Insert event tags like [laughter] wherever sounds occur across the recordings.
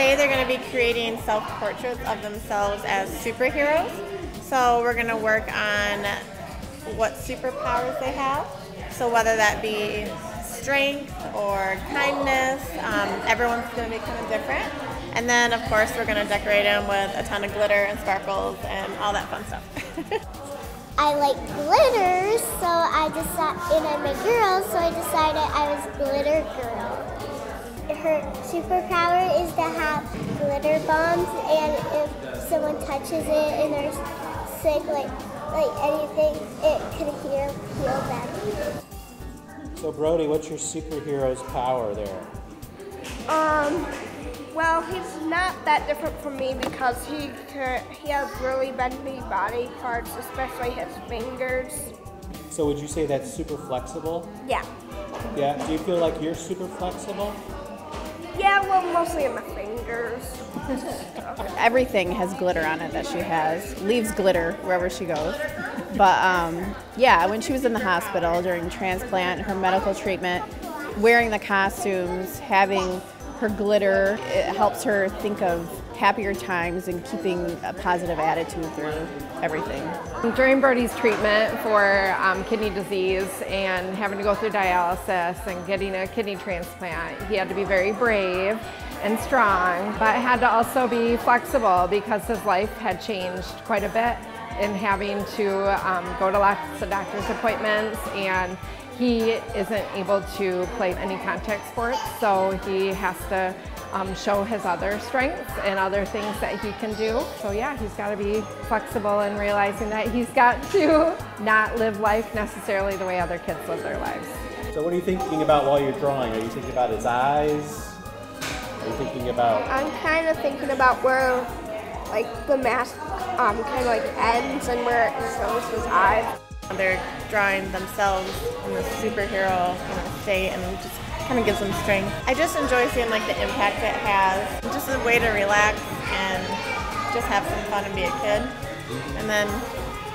Today they're going to be creating self-portraits of themselves as superheroes. So we're going to work on what superpowers they have. So whether that be strength or kindness, um, everyone's going to be kind of different. And then of course we're going to decorate them with a ton of glitter and sparkles and all that fun stuff. [laughs] I like glitter, so I decided, and I'm a girl, so I decided I was glitter girl. Her superpower is to have glitter bombs, and if someone touches it and they're sick, like like anything, it can heal heal them. So Brody, what's your superhero's power there? Um, well, he's not that different from me because he could, he has really bendy body parts, especially his fingers. So would you say that's super flexible? Yeah. Yeah. Do you feel like you're super flexible? Yeah, well, mostly in my fingers. [laughs] Everything has glitter on it that she has. Leaves glitter wherever she goes. But um, yeah, when she was in the hospital during transplant, her medical treatment, wearing the costumes, having her glitter, it helps her think of happier times and keeping a positive attitude through everything. During Brody's treatment for um, kidney disease and having to go through dialysis and getting a kidney transplant, he had to be very brave and strong, but had to also be flexible because his life had changed quite a bit in having to um, go to lots of doctor's appointments and he isn't able to play any contact sports, so he has to um, show his other strengths and other things that he can do. So yeah, he's got to be flexible and realizing that he's got [laughs] to not live life necessarily the way other kids live their lives. So what are you thinking about while you're drawing? Are you thinking about his eyes? Are you thinking about? I'm kind of thinking about where, like, the mask um, kind of like ends and where it shows his eyes. They're drawing themselves in the superhero you know, state and it just kind of gives them strength. I just enjoy seeing like the impact it has. Just a way to relax and just have some fun and be a kid. And then,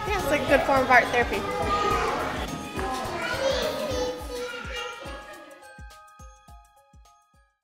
yeah, it's like a good form of art therapy.